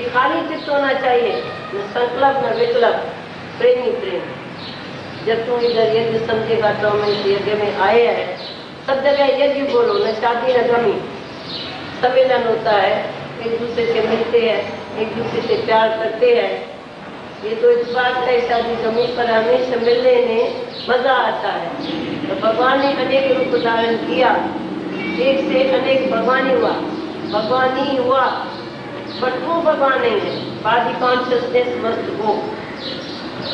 खाली चित्त होना चाहिए। न संकल्प, न विकल्प, प्रेमी, प्रेम। जब तुम इधर यज्ञ समझेगा तो हम इस यज्ञ में आए हैं, सब जगह यज्ञ बोलो, न शादी, न गमी सम्मेलन होता है, एक दूसरे से मिलते हैं, एक दूसरे से प्यार करते हैं। ये तो इस बात है शादी गमी पर हमेशा मिलने में मज़ा आता है। तो भगवान ने अनेक रूप धारण किया। एक से अनेक भगवान हुआ। भगवान ही हुआ। पर वो भगवान नहीं है? बाडी कॉन्शियसनेस मस्त हो।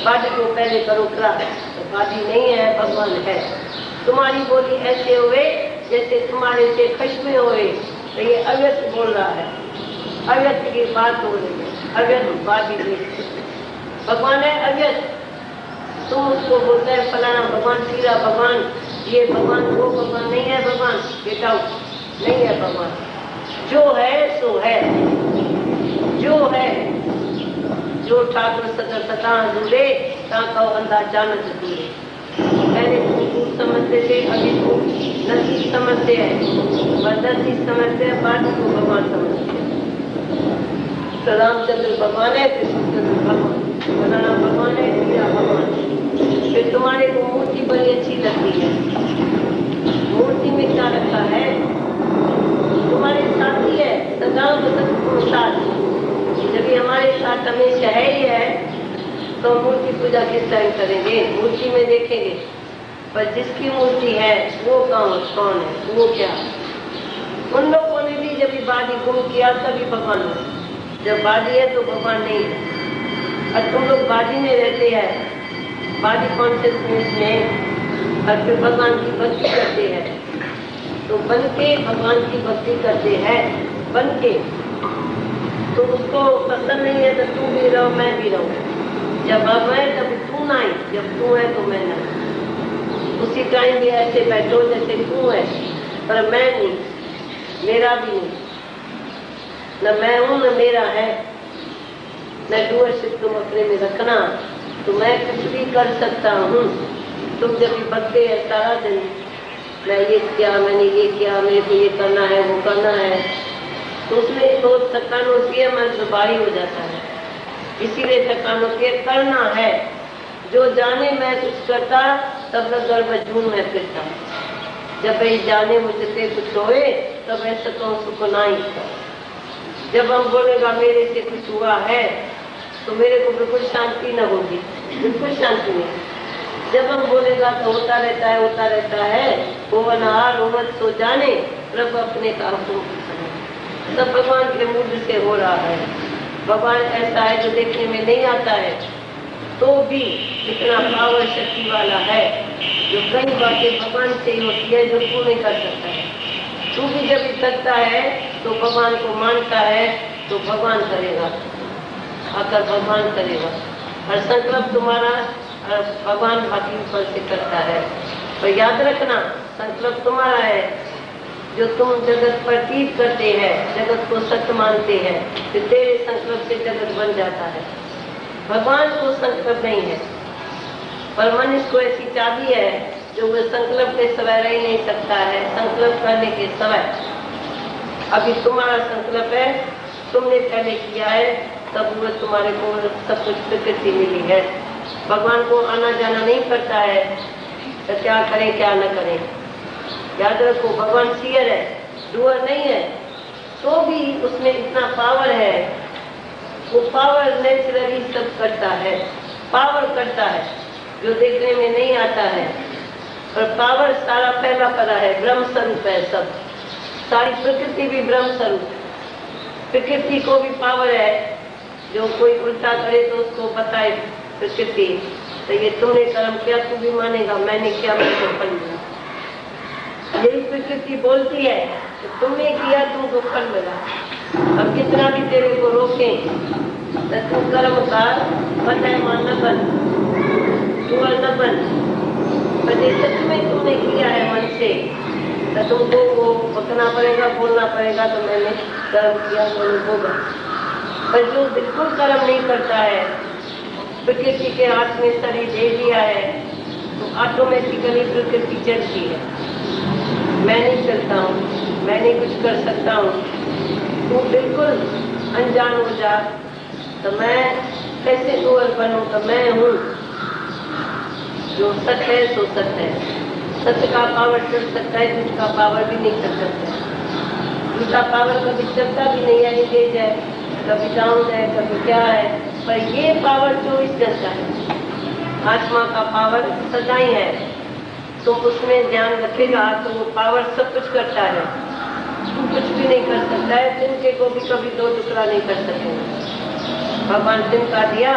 बाडी को पहले करो क्रॉस तो बाडी नहीं है, भगवान है। तुम्हारी बोली ऐसे हुए, जैसे तुम्हारे से खश्मे हुए। तो ये अव्यक्त बोल रहा है। अव्यक्त की बात हो रही है। अव्यक्त बाडी नहीं भगवान है अव्यक्त। तुम उसको बोलते हैं, फलाना भगवान सीरा भगवान। ये भगवान, वो भगवान नहीं है भगवान। बेटा, नहीं है भगवान। जो है, सो है। जो है, जो ठाकुर सकर सता जुड़े ता कहो अंधा जानत दूरे पहले दूर समझते थे, अभी तुम नज़दीक समझते हैं। नज़दीक समझते हैं, बाद को भगवान समझते हैं। रामचंद्र भगवान है कृष्णचंद्र भगवान। फलाना भगवान है सीरा भगवान फिर तुम्हारे को मूर्ति बड़ी अच्छी लगती है। मूर्ति में क्या रखा है? तुम्हारे साथी है सदा बसत साथ जब ये हमारे साथ है ही है तो मूर्ति पूजा किस टाइम करेंगे? मूर्ति में देखेंगे। पर जिसकी मूर्ति है, वो कौन कौन है? वो क्या? उन लोगों ने भी जब बाजी गुम किया, तभी भगवान हुए। जब बाजी है तो भगवान नहीं है। और तुम लोग बाजी में रहते हैं। बाजी कॉन्शियसनेस में और फिर भगवान की भक्ति करते हैं। तो बन के भगवान की भक्ति करते हैं। बन के तो उसको पसंद नहीं है तो तू भी रहो, मैं भी रहूँ। जब अब है तब तू ना आई जब तू है तो मैं ना उसी टाइम भी ऐसे बैठो जैसे तू है, पर मैं नहीं, मेरा भी नहीं। न मैं हूँ, न मेरा है। न डूअरशिप तुम अपने में रखना तो मैं कुछ भी कर सकता हूँ। तुम जब भी बकते हैं, सारा दिन, मैं ये किया, मैंने ये किया, मेरे को ये करना है, वो करना है। तो उसमें तो थकान होती है, मन तो भारी हो जाता है। इसीलिए थकान होती है। करना है। जो जाने, मैं कुछ करता, तब मैं गर्भ जून में फिरता। जब ये जाने मुझसे कुछ होए, तब ऐसा तो सुख ना ही जब हम बोलेगा मेरे से कुछ हुआ है तो मेरे को बिल्कुल शांति न होगी। बिल्कुल शांति नहीं जब हम बोलेगा तो होता रहता है, होता रहता है ओवन हार ओवन सो जाने, प्रभु अपने का हुक्म सब भगवान के मुझ से हो रहा है। भगवान ऐसा है जो देखने में नहीं आता है तो भी इतना पावर शक्ति वाला है, जो कई बातें भगवान से ही होती है जो तू नहीं कर सकता है। तू भी जब करता है तो भगवान को मानता है तो भगवान करेगा। आकर भगवान करेगा। हर संकल्प तुम्हारा भगवान बाकी से करता है। पर याद रखना, संकल्प तुम्हारा है जो तुम जगत प्रतीत करते हैं, जगत को सत्य मानते हैं तो तेरे संकल्प से जगत बन जाता है। भगवान को संकल्प नहीं है। पर मनुष्य को ऐसी चाबी है जो वह संकल्प के समय रह नहीं सकता है, संकल्प करने के समय। अभी तुम्हारा संकल्प है, तुमने पहले किया है, तब वो तुम्हारे को सब कुछ प्रकृति मिली है। भगवान को आना जाना नहीं पड़ता है तो क्या करें, क्या न करें। याद रखो, भगवान सियर है डुअर नहीं है तो भी उसमें इतना पावर है। वो पावर नेचुरली सब करता है पावर करता है, जो देखने में नहीं आता है। और पावर सारा फैला पड़ा है ब्रह्म स्वरूप है सब। सारी प्रकृति भी ब्रह्म स्वरूप प्रकृति को भी पावर है। जो कोई उल्टा करे तो उसको बताए प्रकृति। तो ये तुमने कर्म किया, तू भी मानेगा, मैंने किया, मैं तो यही प्रकृति बोलती है तो तुमने किया तुमको फल मिला अब कितना भी तेरे को रोके तो तू कर्म का मान न बन तू न बन। सच में तुमने किया है मन से तो तुमको वो बकना पड़ेगा, बोलना पड़ेगा तो मैंने कर्म किया तो होगा। पर जो बिल्कुल कर्म नहीं करता है प्रकृति के हाथ में शरीर दे दिया है तो ऑटोमेटिकली प्रकृति चलती है। मैं नहीं चलता हूँ, मैं नहीं कुछ कर सकता हूँ। तू बिल्कुल अनजान हो जा। तो मैं कैसे कुंवर बनूं? तो मैं हूँ। जो सच है, सो सच है। सत्य का पावर चल सकता है, झूठ का पावर भी नहीं चल सकता झूठा पावर कभी चलता भी नहीं है तेज है। कभी डाउन है, कभी क्या है। पर ये पावर चौबीस घंटा है। आत्मा का पावर सदाई है। तो उसमें ध्यान रखेगा तो वो पावर सब कुछ करता है। कुछ भी नहीं कर सकता है तिनके को भी कभी दो टुकड़ा नहीं कर सकेंगे। भगवान तिनका दिया,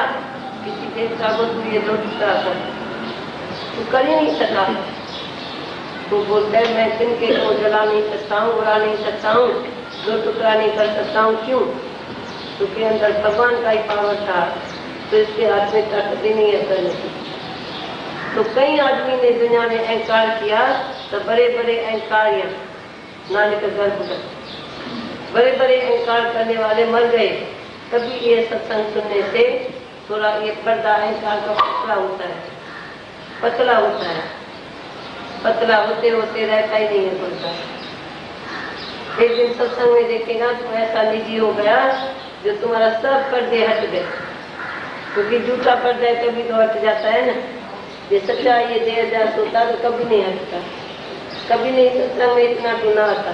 किसी को तू ये दो टुकड़ा कर। तू कर ही नहीं सका। तो बोलता है, मैं तिनके को जला नहीं सकता हूँ, उड़ा नहीं सकता हूँ, दो टुकड़ा नहीं कर सकता हूँ, क्यों? क्योंकि अंदर भगवान का ही पावर था तो इसके हाथ में ताकत ही नहीं है करने की तो कई आदमी ने दुनिया में अहंकार किया तो बड़े बड़े अहंकारिया नानक गर्भ बड़े बड़े अहंकार करने वाले मर गए। कभी ये सत्संग सुनने से थोड़ा ये पर्दा अहंकार का पतला होता है। पतला होता है। पतला होते होते रहता ही नहीं है पर्दा एक दिन सत्संग में देखेगा तो ऐसा निजी हो गया जो तुम्हारा सब पर्दे हट गए। क्योंकि झूठा पर्दा कभी तो हट जाता है ना? ये सच्चा ये देहदास होता तो कभी नहीं हटता। कभी नहीं सत्संग में इतना गुना आता।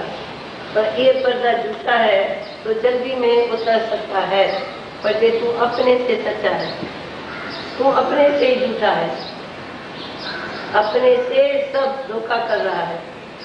पर ये पर्दा झूठा है तो जल्दी में उतर सकता है। पर ये तू अपने से सच्चा है। तू अपने से ही झूठा है। अपने से सब धोखा कर रहा है।